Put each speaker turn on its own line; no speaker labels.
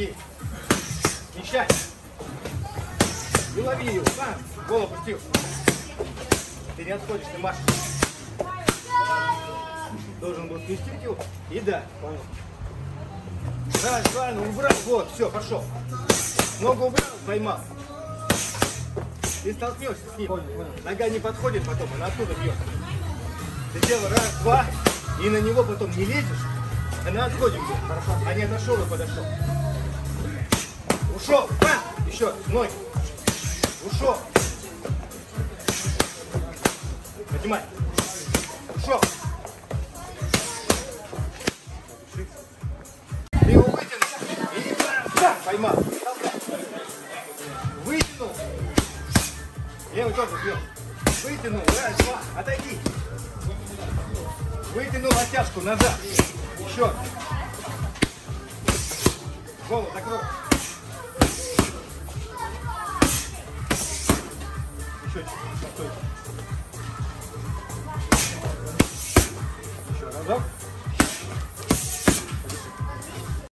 Бей. Мещай. И лови его. Бам. Голову пустил. Ты не отходишь, ты машешь. Должен был сместить его. И да. Понял. Раз, два, ну убрал. Вот, все, пошел. Ногу убрал, поймал. Ты столкнешься с ним.
Понял, понял.
Нога не подходит потом, она оттуда бьет. Ты делал раз, два, и на него потом не лезешь, она отходит.
Хорошо.
А не отошел и подошел. Ушел. Бам! Еще, ноги. Ушел. Поднимай. Ушел. Ты его вытянул. И бам, поймал. Вытянул. Левый тоже бьет. Вытянул. Раз, два. Отойди. Вытянул оттяжку назад. Еще. Голову закрой. Еще разок.